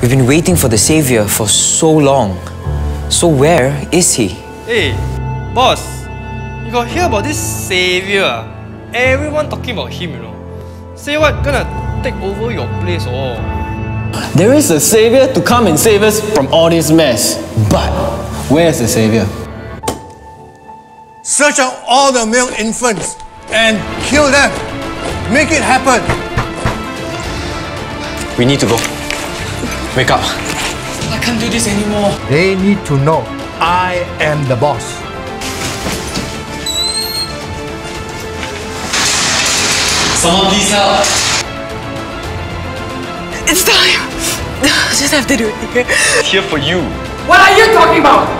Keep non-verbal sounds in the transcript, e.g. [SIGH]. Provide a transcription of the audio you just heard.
We've been waiting for the Savior for so long. So where is he? Hey, boss, you got hear about this savior? ah? Everyone talking about him, you know. Say what gonna take over your place oh. There is a savior to come and save us from all this mess. But where's the savior? Search out all the male infants and kill them. Make it happen. We need to go. Wake up. I can't do this anymore. They need to know I am the boss. Someone please help. It's time. I [LAUGHS] just have to do it here. Here for you. What are you talking about? Huh?